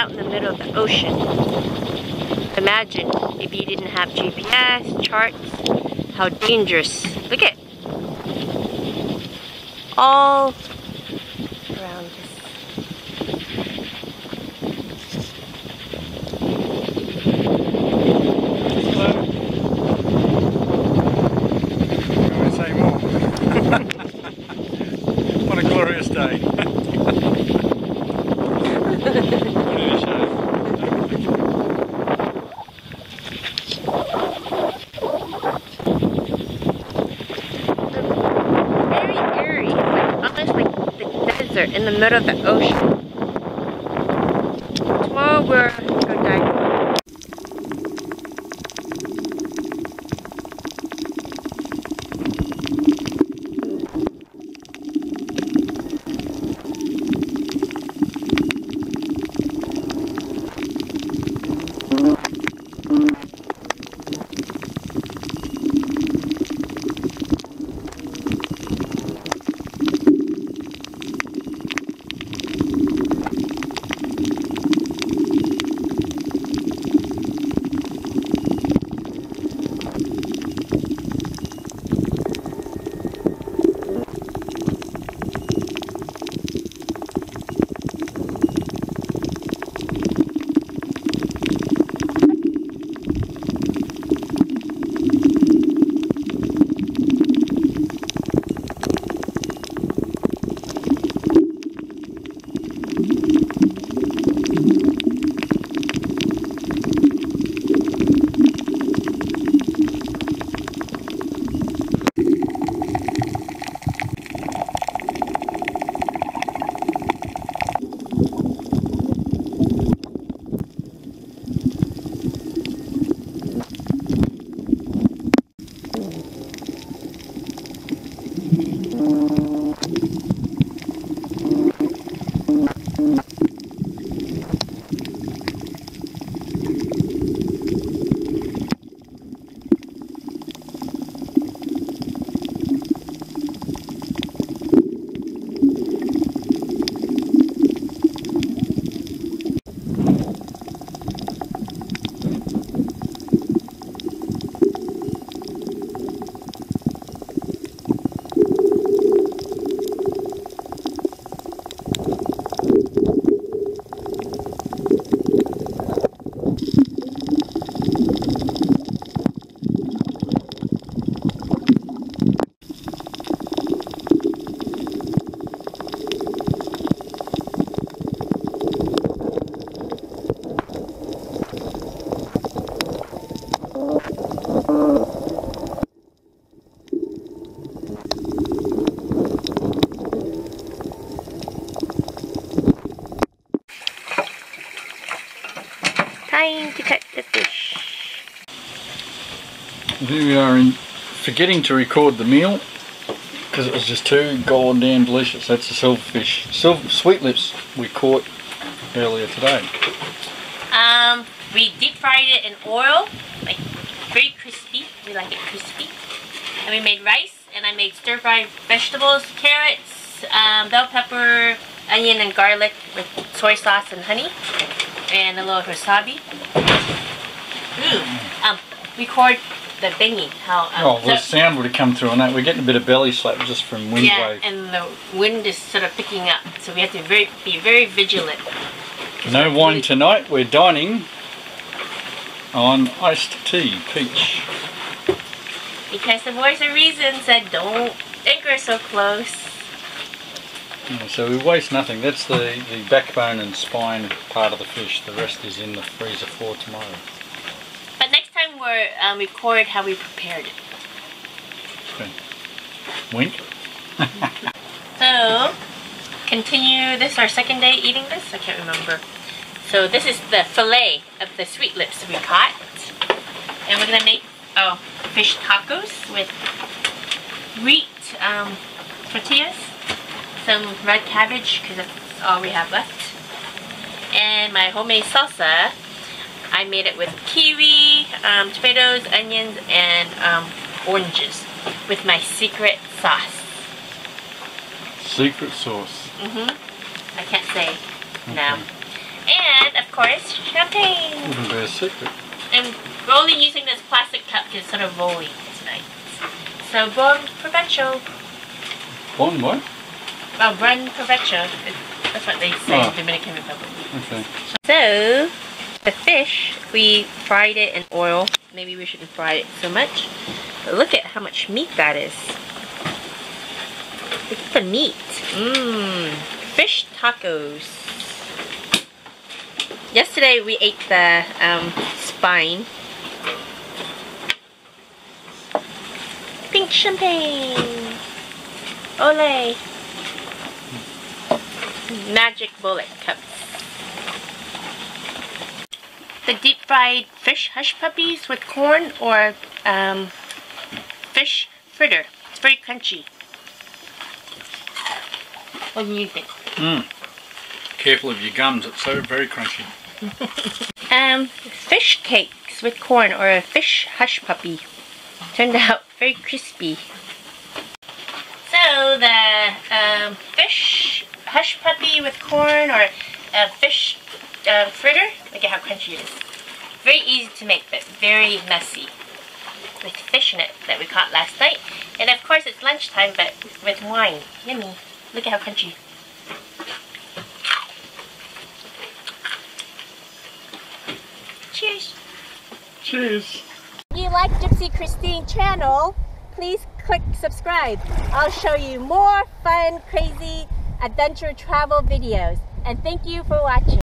out in the middle of the ocean. Imagine if you didn't have GPS, charts, how dangerous. Look at all around us. Hello. Can I say more? what a glorious day. What did he show? Very eerie. It's like almost like the desert in the middle of the ocean. We are in forgetting to record the meal because it was just too goddamn delicious. That's the silverfish. Silver, sweet lips we caught earlier today. Um, we deep fried it in oil, like very crispy. We like it crispy. And we made rice, and I made stir fried vegetables, carrots, um, bell pepper, onion, and garlic with soy sauce and honey, and a little wasabi. Mm. Um, record the banging. How? Um, Oh, the so- sound would have come through on that. We're getting a bit of belly slap just from wind yeah, wave. and the wind is sort of picking up, so we have to very, be very vigilant. No wine tonight. We're dining on iced tea, peach. Because the voice of reason said, "Don't anchor so close." So we waste nothing. That's the, the backbone and spine part of the fish. The rest is in the freezer for tomorrow. We'll um, record how we prepared it. Wink. So, continue this our second day eating this. I can't remember. So this is the fillet of the sweet lips we caught, and we're gonna make oh fish tacos with wheat um, tortillas, some red cabbage because that's all we have left, and my homemade salsa. I made it with kiwi, um, tomatoes, onions, and um, oranges with my secret sauce. Secret sauce. Mm-hmm. I can't say no. And, of course, champagne. Wouldn't be a secret. And we're only using this plastic cup because it's sort of rolling tonight. So, buon provecho. One what? Well, buon provecho. That's what they say Oh. in Dominican Republic. Okay. So, the fish, we fried it in oil. Maybe we shouldn't fry it so much. But look at how much meat that is. Look at the meat. Mmm. Fish tacos. Yesterday we ate the um, spine. Pink champagne. Ole. Magic bullet cups. The deep fried fish hush puppies with corn or um, fish fritter. It's very crunchy. What do you think? Mm. Careful of your gums, it's so very crunchy. Um, fish cakes with corn or a fish hush puppy. Turned out very crispy. So the um, fish hush puppy with corn or a fish uh, fritter, look at how crunchy it is. Very easy to make, but very messy. With fish in it that we caught last night. And of course it's lunchtime, but with wine. Yummy. Look at how crunchy. Cheers. Cheers. If you like Gypsy Christine channel, please click subscribe. I'll show you more fun, crazy adventure travel videos. And thank you for watching.